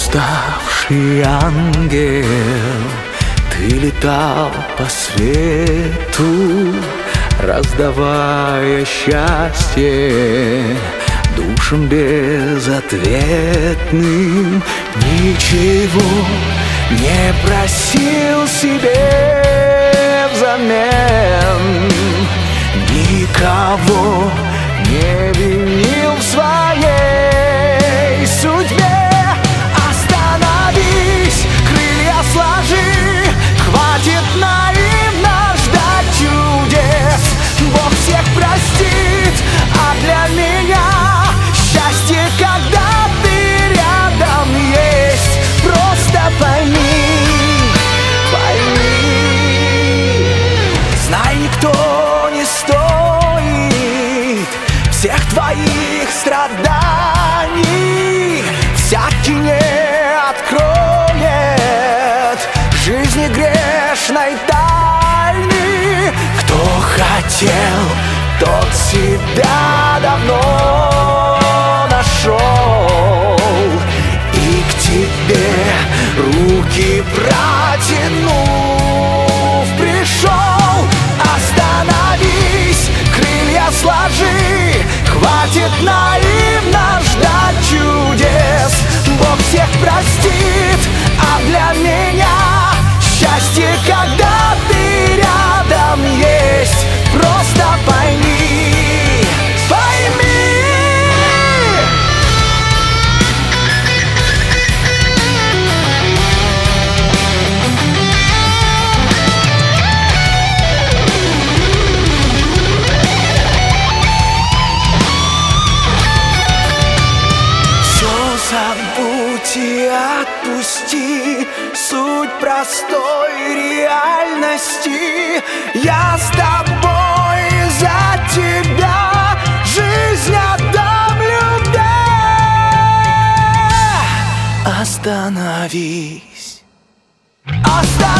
Уставший ангел Ты летал по свету Раздавая счастье Душам безответным. Ничего не просил себе взамен Никого не винил в своей Всех твоих страданий Всякий не откроет. Жизни грешной тайны. Кто хотел, тот себя давно нашел. И к тебе руки протянув Хватит наивно забудь и отпусти. Суть простой реальности. Я с тобой за тебя Жизнь отдам любви. Остановись. Остановись